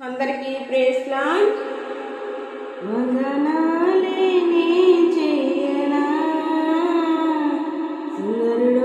అందరికి praise land వందనాలేనే చేయనా సుందరుడు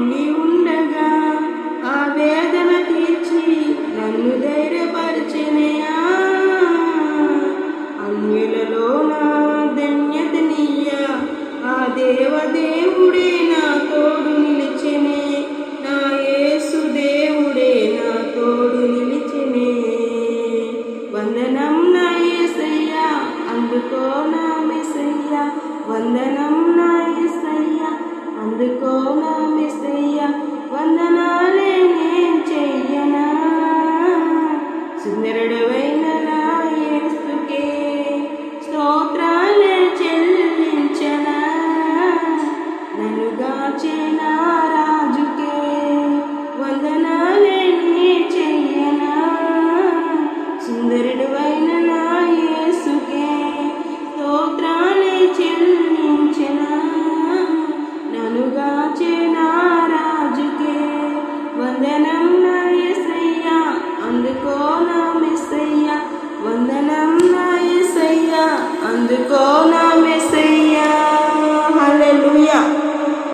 ఉండి ఉండగా ఆ వేదన తీర్చి నన్ను ధైర్యపరిచినయా? అన్యులలో నా ధన్యతనీయ ఆ దేవదేవుడే నా తోడు నిలిచినే. నా యేసు దేవుడే నా తోడు నిలిచినే. వందనం నా ఏసయ్యా అందుకో నా మెసయ్యా. వందనం నా ఏసయ్యా అందుకో నా Deus. go now.